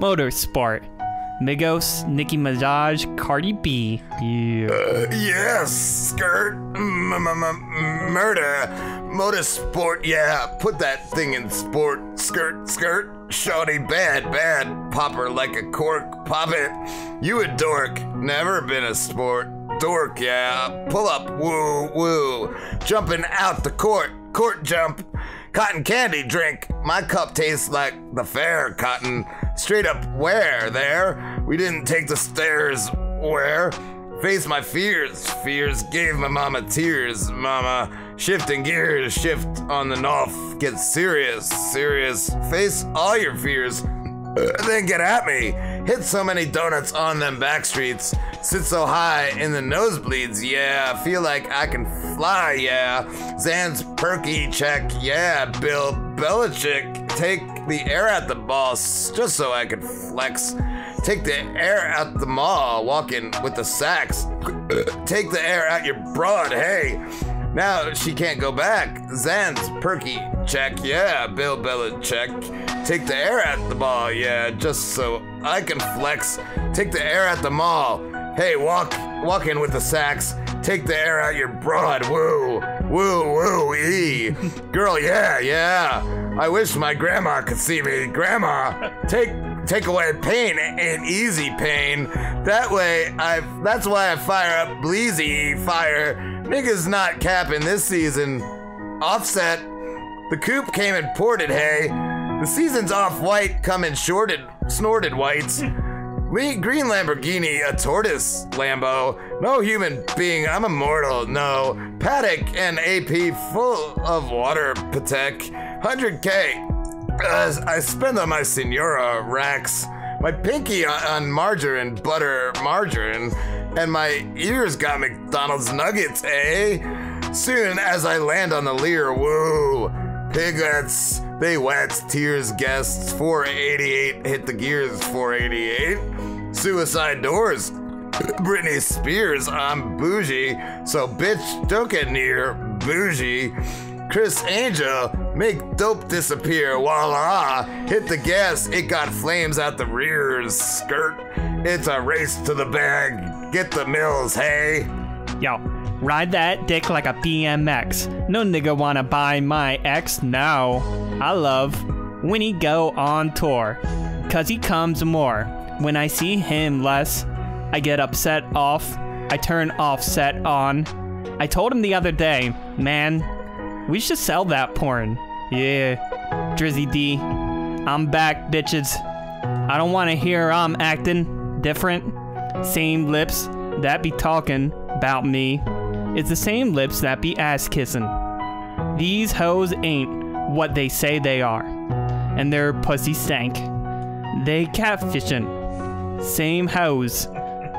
Motorsport. Migos, Nicki Minaj, Cardi B. Yeah. Uh, yes, skirt, murder, motorsport. Yeah, put that thing in sport. Skirt, skirt, shawty, bad, bad. Popper like a cork. Pop it. You a dork. Never been a sport. Dork, yeah. Pull up, woo, woo. Jumping out the court. Court jump. Cotton candy drink. My cup tastes like the fair cotton. Straight up where there? We didn't take the stairs. Where? Face my fears. Fears gave my mama tears. Mama, shifting gears, shift on the knoff. Get serious, serious. Face all your fears. Then get at me. Hit so many donuts on them back streets. Sit so high in the nosebleeds, yeah. Feel like I can fly, yeah. Zan's perky check, yeah. Bill Belichick, take the air at the boss just so I can flex. Take the air out the mall, walking with the sacks. Take the air out your broad, hey. Now she can't go back. Zan's perky check, yeah. Bill Belichick, take the air at the mall, yeah, just so I can flex. Take the air at the mall. Hey, walk, walk in with the sacks. Take the air out your broad. Woo, woo, woo, ee. Girl, yeah, yeah. I wish my grandma could see me. Grandma, take take away pain and easy pain. That way, I. That's why I fire up Bleezy fire. Niggas not capping this season. Offset. The coop came and imported. hay. the season's off white, coming shorted, snorted whites. Le- green Lamborghini, a tortoise Lambo. No human being, I'm immortal, no. Patek and AP full of water, Patek. 100k. Uh, I spend on my Senora racks. My pinky on, on margarine, butter, margarine. And my ears got McDonald's nuggets, eh? Soon as I land on the Lear, woo. Piglets, they wet, tears, guests, 488, hit the gears, 488. Suicide doors, Britney Spears, I'm bougie, so bitch, don't get near, bougie. Criss Angel, make dope disappear, voila. Hit the gas, it got flames out the rears, skirt. It's a race to the bag, get the mills, hey. Yo, ride that dick like a BMX. No nigga wanna buy my ex now. I love when he go on tour, cause he comes more. When I see him less, I get upset off. I turn offset on. I told him the other day, man, we should sell that porn. Yeah, Drizzy D, I'm back, bitches. I don't wanna hear I'm acting different. Same lips that be talking about me. It's the same lips that be ass kissing. These hoes ain't what they say they are, and their pussy stank. They catfishing. Same hoes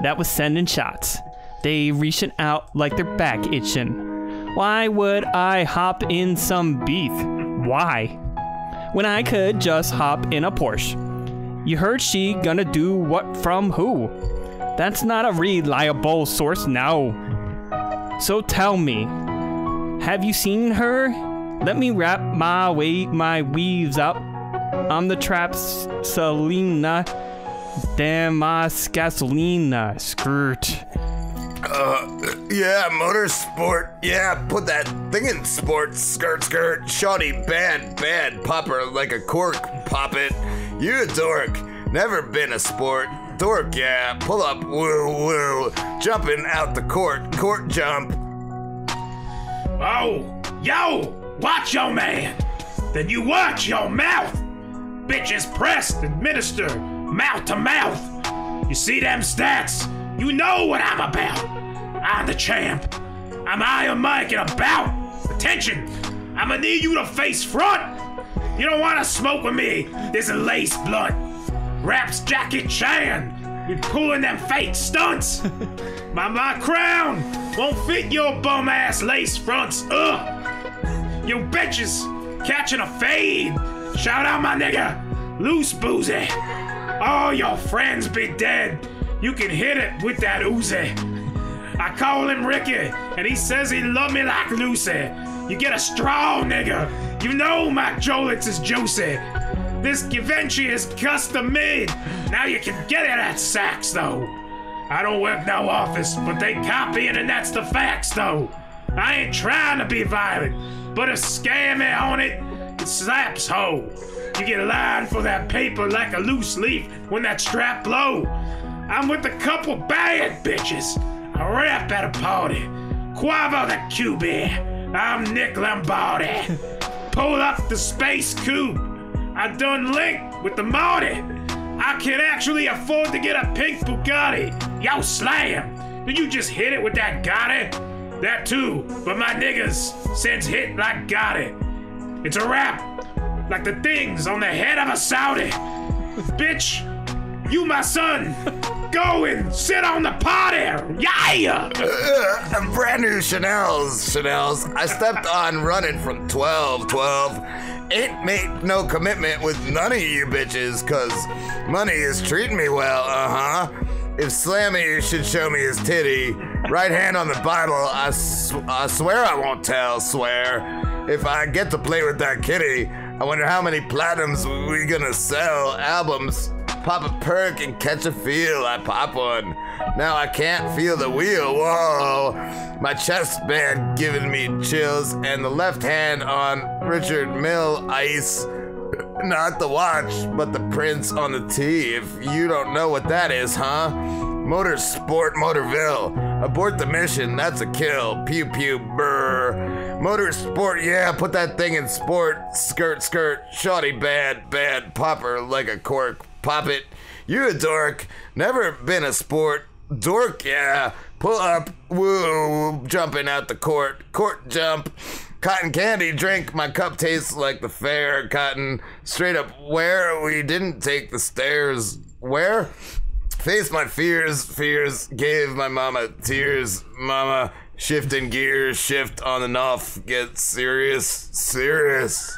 that was sending shots. They reaching out like their back itching. Why would I hop in some beef? Why? When I could just hop in a Porsche. You heard she gonna do what from who? That's not a reliable source now. So tell me, have you seen her? Let me wrap my way my weaves up. I'm the traps Selena. Damn my gasolina skirt. Yeah, motorsport. Yeah, put that thing in sports. Skirt, skirt. Shoddy, bad, bad. Popper like a cork. Pop it. You a dork. Never been a sport. Dork, yeah. Pull up, woo, woo. Jumping out the court. Court jump. Oh, yo, watch your man. Then you watch your mouth. Bitches pressed, administer, mouth to mouth. You see them stats? You know what I'm about. I'm the champ. I'm Iron Mike and about. Attention, I'ma need you to face front. You don't wanna smoke with me. There's a lace blunt. Raps Jackie Chan. You pulling them fake stunts. my my crown won't fit your bum ass lace fronts. Ugh. You bitches catching a fade. Shout out my nigga, Loose Boozy. All your friends be dead. You can hit it with that Uzi. I call him Ricky, and he says he love me like Lucy. You get a straw, nigga. You know my Jolix is juicy. This Givenchy is custom made. Now you can get it at Saks, though. I don't work no office, but they copying and that's the facts, though. I ain't trying to be violent, but a scammy on it, it slaps ho. You get lined for that paper like a loose leaf when that strap blow. I'm with a couple bad bitches. I rap at a party. Quavo the QB. I'm Nick Lombardi. Pull up the space coupe. I done linked with the Marty. I can actually afford to get a pink Bugatti. Yo, slam. Did you just hit it with that Gotti? That too, but my niggas since hit like Gotti. It's a rap, like the things on the head of a Saudi. Bitch, you my son. Go and sit on the party. Yeah. Uh, brand new Chanel's, Chanel's. I stepped on running from 12, 12. Ain't made no commitment with none of you bitches, cause money is treating me well, uh huh. If Slammy should show me his titty, right hand on the Bible, I, sw- I swear I won't tell, swear. If I get to play with that kitty, I wonder how many platinums we gonna sell, albums. Pop a perk and catch a feel. I pop one. Now I can't feel the wheel. Whoa. My chest band giving me chills, and the left hand on Richard Mille ice. Not the watch, but the prints on the tee. If you don't know what that is, huh? Motorsport Motorville. Abort the mission, that's a kill. Pew pew brr. Motorsport, yeah, put that thing in sport. Skirt, skirt, shoddy bad, bad. Popper like a cork. Pop it. You a dork. Never been a sport. Dork, yeah. Pull up. Woo. Jumping out the court. Court jump. Cotton candy drink. My cup tastes like the fair. Cotton. Straight up where we didn't take the stairs. Where? Face my fears. Fears gave my mama tears. Mama. Shifting gears. Shift on and off. Get serious. Serious.